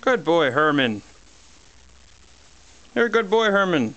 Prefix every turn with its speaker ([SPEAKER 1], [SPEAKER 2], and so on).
[SPEAKER 1] Good boy, Herman. You're a good boy, Herman.